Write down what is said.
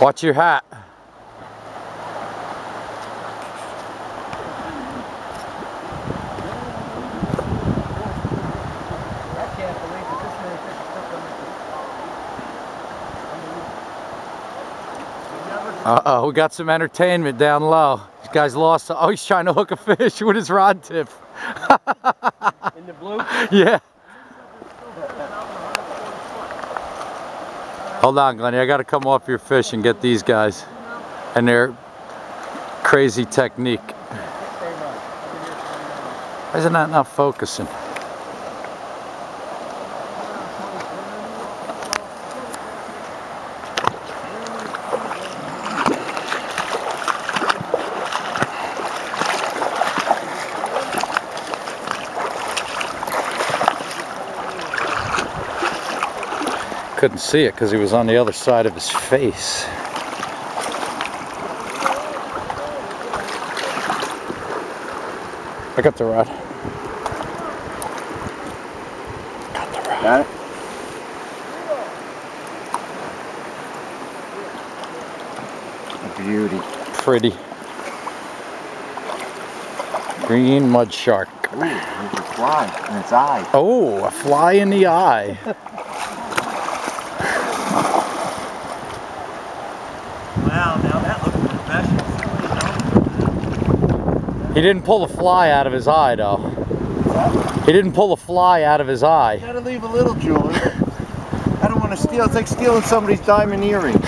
Watch your hat. Uh-oh, we got some entertainment down low. This guy's lost. Oh, he's trying to hook a fish with his rod tip. In the blue? yeah. Hold on, Glenny. I got to come off your fish and get these guys and their crazy technique. Why isn't that not focusing? Couldn't see it because he was on the other side of his face. I got the rod. Got the rod. Got it? A beauty. Pretty. Green mud shark. Ooh, there's a fly in its eye. Oh, a fly in the eye. He didn't pull the fly out of his eye though. He didn't pull the fly out of his eye. Gotta leave a little, Julie. I don't want to steal. It's like stealing somebody's diamond earring.